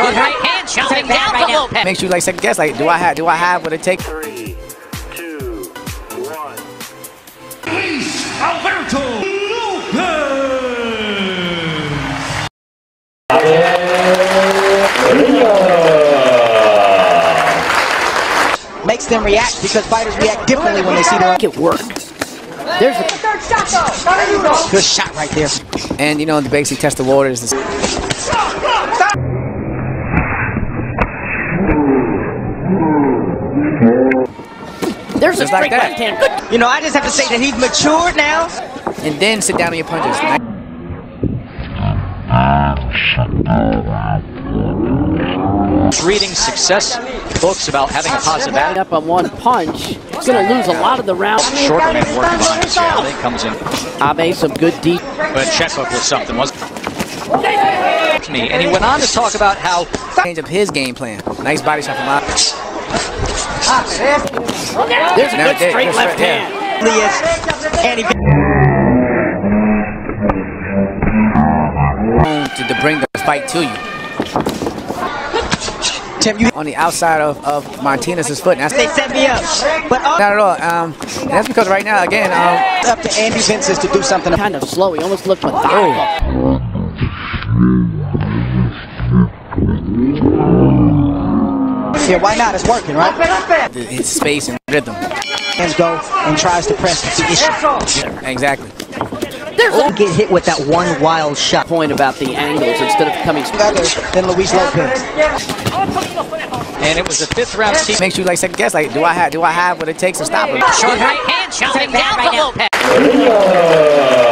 Short right hand shoving down right now. Lopez. Makes you like second guess. Like, do I have do I have what it takes? Three, two, one. Alberto Lopez. Makes them react because fighters react differently when they see their Make it work. There's a good shot right there. And you know, to basically test the waters. There's Just like straight that. left hand. Good. You know, I just have to say that he's matured now. And then sit down on your punches. Reading success books about having a positive attitude. up on one punch. He's going to lose a lot of the round. Short man working behind his jab. Then comes in. Abe, some good deep. But checkbook was something, wasn't me. And he went on to talk about how Change up his game plan. Nice body shot from Lopez. There's a good there, straight left right hand. He is, and he To, to bring the fight to you. Tim, you On the outside of, of Martinez's foot. And that's they set me up, but not at all. Um, that's because right now, again, um, up to Andy Vences to do something. Kind of slow. He almost looked methodical. Yeah, why not? It's working, right? his space and rhythm. Hands go and tries to press the issue. Exactly. There's a Get hit with that one wild shot. point about the angles instead of coming. Better than Luis Lopez. and it was a fifth round T. Makes you like second guess. Like, do I have do I have what it takes to stop him? Short right hand shoving down for Lopez.